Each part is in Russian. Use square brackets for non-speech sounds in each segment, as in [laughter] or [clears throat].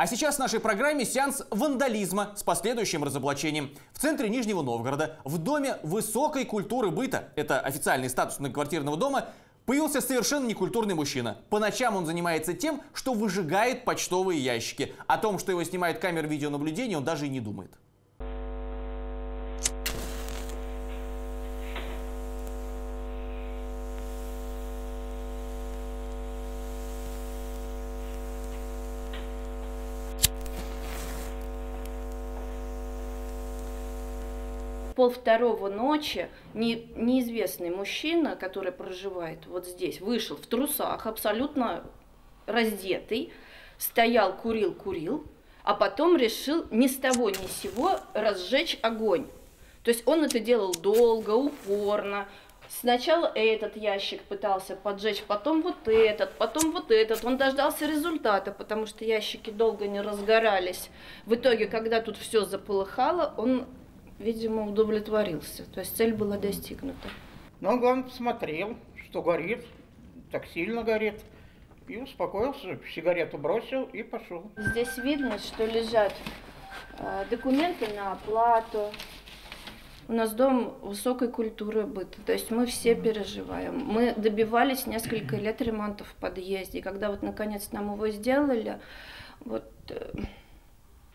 А сейчас в нашей программе сеанс вандализма с последующим разоблачением. В центре Нижнего Новгорода, в доме высокой культуры быта, это официальный статус многоквартирного дома, появился совершенно некультурный мужчина. По ночам он занимается тем, что выжигает почтовые ящики. О том, что его снимает камера видеонаблюдения, он даже и не думает. Пол второго ночи не, неизвестный мужчина, который проживает вот здесь, вышел в трусах, абсолютно раздетый, стоял, курил, курил, а потом решил ни с того ни с сего разжечь огонь. То есть он это делал долго, упорно. Сначала этот ящик пытался поджечь, потом вот этот, потом вот этот. Он дождался результата, потому что ящики долго не разгорались. В итоге, когда тут все заполыхало, он видимо, удовлетворился. То есть цель была достигнута. Но он, главное, посмотрел, что горит, так сильно горит. И успокоился, сигарету бросил и пошел. Здесь видно, что лежат э, документы на оплату. У нас дом высокой культуры быта, то есть мы все переживаем. Мы добивались несколько [clears throat] лет ремонта в подъезде, и когда вот наконец нам его сделали, вот э,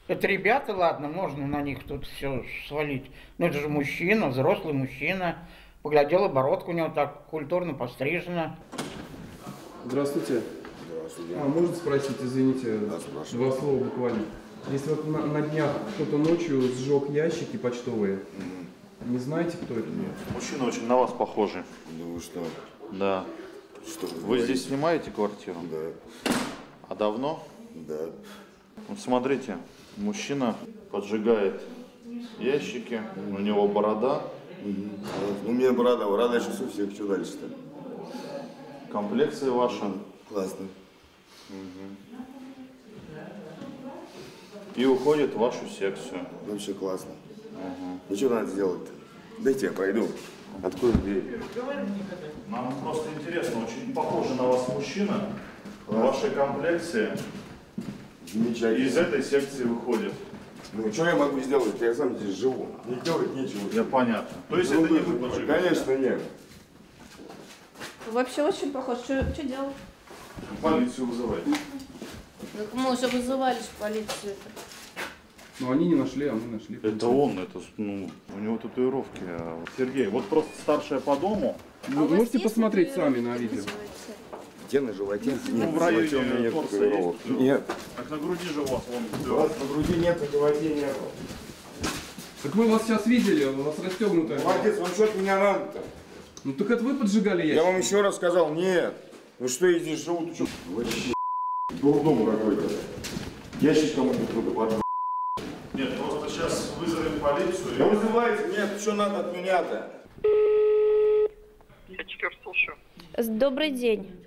это ребята, ладно, можно на них тут все свалить. Но это же мужчина, взрослый мужчина. Поглядел, оборотка у него так культурно пострижена. Здравствуйте. Здравствуйте. А можно спросить, извините, Да, два слова буквально. Если вот на, на днях кто-то ночью сжег ящики почтовые, не знаете, кто это? Нет. Мужчина очень на вас похожий. Да вы что? Да. Что вы Вы говорите? здесь снимаете квартиру? Да, А давно? да. Вот смотрите, мужчина поджигает ящики, у него борода, У меня борода, борода сейчас у всех. Что дальше-то? комплекция ваша. Классно. И уходит в вашу секцию. Вообще классно. Ну что надо сделать-то? Дайте я пойду. Откуда дверь? Нам просто интересно, очень похожий на вас мужчина в вашей комплекции Замечательно. из этой секции выходит. Ну что я могу сделать? Я сам здесь живу. Не делать нечего. Я понятно. То есть Ну, это не вы поджигаете? Конечно, нет. вообще очень похож. Что делал? Полицию вызывайте. Так мы уже вызывали полицию. Ну, они не нашли, а мы нашли. Это он, это, ну, у него татуировки. а, Сергей, вот просто старшая по дому, Вы можете посмотреть сами на видео? Где на животе? Нет, Ну, в районе у меня нет татуировок. Нет. так на груди же у вас У на груди нет, на животе нет. Так мы вас сейчас видели, у вас расстегнутая. Молодец, вам что от меня надо-то? Ну так это вы поджигали Я ящик? вам еще раз сказал, нет. Ну что я здесь живу, ты что? Вообще, дурдом какой-то. Ящик кому-то кто-то поджег. Нет, просто сейчас вызовем полицию. Да вызывайте, нет, что надо от меня-то? Я теперь слушаю. Добрый день.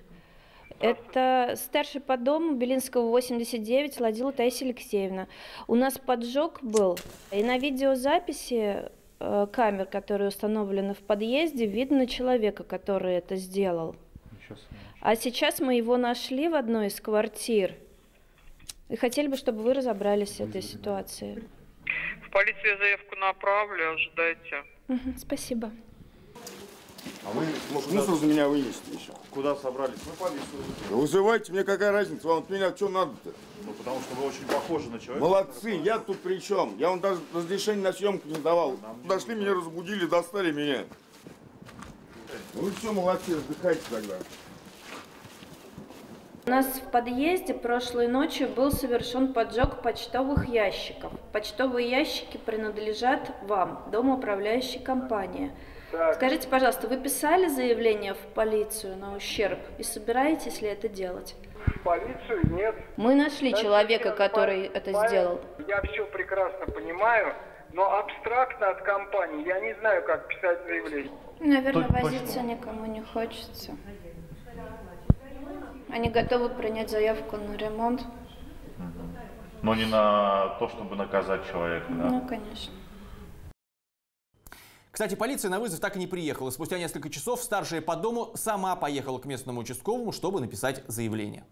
Это старший по дому Белинского 89 Ладила Таисия Алексеевна. У нас поджог был, и на видеозаписи э, камер, которые установлены в подъезде, видно человека, который это сделал. А сейчас мы его нашли в одной из квартир. И хотели бы, чтобы вы разобрались с этой ситуацией. В полицию я заявку направлю, ожидайте. Спасибо. А вы, может, мусор за меня вынесете еще? Куда собрались? Мы полицию. Да вызывайте, мне какая разница, вам от меня что надо-то? Ну, потому что вы очень похожи на человека. Молодцы, я тут при чем? Я вам даже разрешение на съемку не давал. Дошли меня, разбудили, достали меня. Ну и все, молодцы, отдыхайте тогда. У нас в подъезде прошлой ночью был совершен поджог почтовых ящиков. Почтовые ящики принадлежат вам, домоуправляющей компании. Скажите, пожалуйста, вы писали заявление в полицию на ущерб и собираетесь ли это делать? В полицию нет. Мы нашли Знаете, человека, который по- это сделал. Я все прекрасно понимаю, но абстрактно от компании я не знаю, как писать заявление. Наверное, возиться никому не хочется. Они готовы принять заявку на ремонт? Но не на то, чтобы наказать человека, да? Ну, конечно. Кстати, полиция на вызов так и не приехала. Спустя несколько часов старшая по дому сама поехала к местному участковому, чтобы написать заявление.